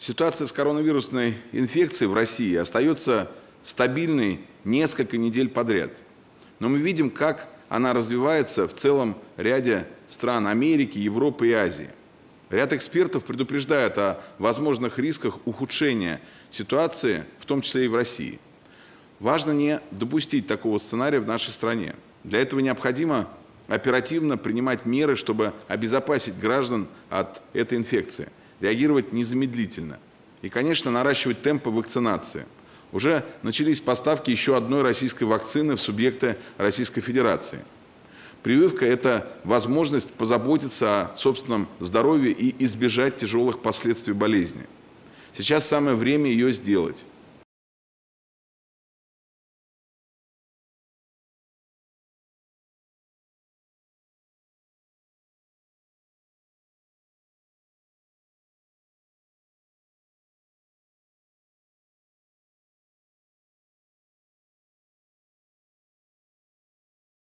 Ситуация с коронавирусной инфекцией в России остается стабильной несколько недель подряд. Но мы видим, как она развивается в целом ряде стран Америки, Европы и Азии. Ряд экспертов предупреждает о возможных рисках ухудшения ситуации, в том числе и в России. Важно не допустить такого сценария в нашей стране. Для этого необходимо оперативно принимать меры, чтобы обезопасить граждан от этой инфекции, реагировать незамедлительно и, конечно, наращивать темпы вакцинации. Уже начались поставки еще одной российской вакцины в субъекты Российской Федерации. Прививка – это возможность позаботиться о собственном здоровье и избежать тяжелых последствий болезни. Сейчас самое время ее сделать –